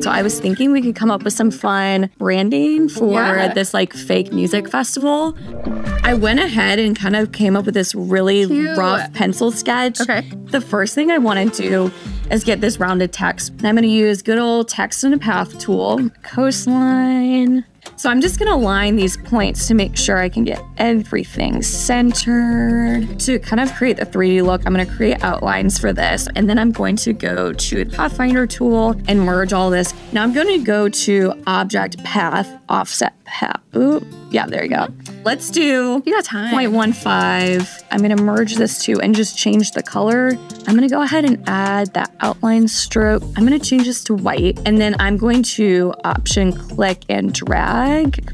So I was thinking we could come up with some fun branding for Yeah. this like fake music festival. I went ahead and kind of came up with this really Cute. rough pencil sketch. Okay. The first thing I want to do is get this rounded text. And I'm going to use good old text and a path tool, coastline. So I'm just going to line these points to make sure I can get everything centered. To kind of create the 3D look, I'm going to create outlines for this. And then I'm going to go to the Pathfinder tool and merge all this. Now I'm going to go to Object Path, Offset Path. Ooh, yeah, there you go. Let's do You got time. 0.15. I'm gonna merge this too and just change the color. I'm gonna go ahead and add that outline stroke. I'm gonna change this to white and then I'm going to option click and drag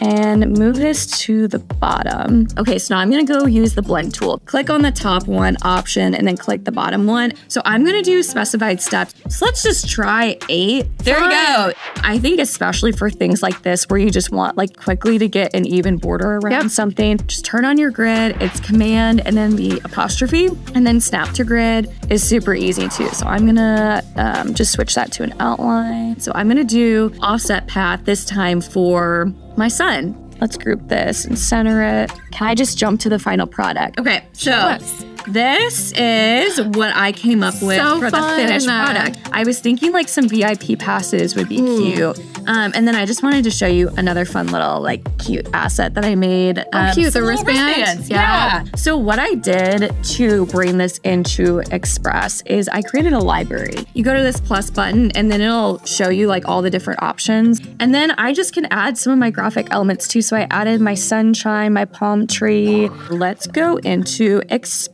and move this to the bottom. Okay, so now I'm gonna go use the blend tool. Click on the top one option and then click the bottom one. So I'm gonna do specified steps. So let's just try eight. There we go. I think especially for things like this where you just want like quickly to get an even border around Yep. something, just turn on your grid. It's command and then the apostrophe and then snap to grid is super easy too. So I'm gonna um, just switch that to an outline. So I'm gonna do offset path this time for my sun. Let's group this and center it. Can I just jump to the final product? Okay, so Yes. This is what I came up with So for the finished product. I was thinking like some VIP passes would be cute. Um, and then I just wanted to show you another fun little like cute asset that I made. Oh, cute, the wristband? Yeah. Yeah. So what I did to bring this into Express is I created a library. You go to this plus button and then it'll show you like all the different options. And then I just can add some of my graphic elements too. So I added my sunshine, my palm tree. Let's go into Express.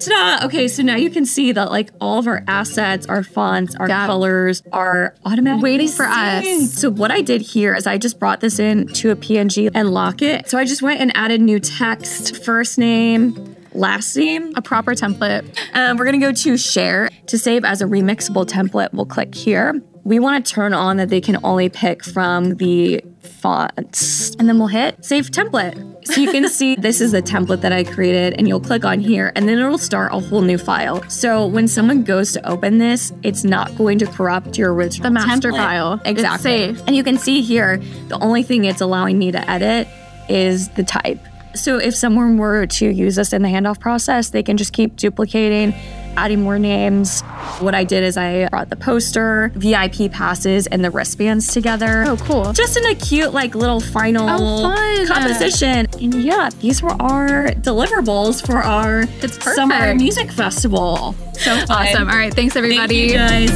Ta-da! Okay, so now you can see that like all of our assets, our fonts, our colors are automatically Waiting for us. So what I did here is I just brought this in to a PNG and lock it. So I just went and added new text, first name, last name. A proper template. Um, we're gonna go to share to save as a remixable template. We'll click here. We want to turn on that they can only pick from the fonts, and then we'll hit save template. So you can see this is the template that I created, and you'll click on here, and then it'll start a whole new file. So when someone goes to open this, it's not going to corrupt your original The master template. file. It's Exactly. safe. And you can see here, the only thing it's allowing me to edit is the type. So if someone were to use this in the handoff process, they can just keep duplicating, adding more names. What I did is I brought the poster, VIP passes, and the wristbands together. Oh, cool. Just in a cute, like, little final Oh, fun. composition. And yeah, these were our deliverables for our summer music festival. So fun. awesome. All right. Thanks, everybody. Thank you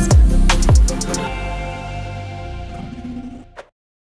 guys.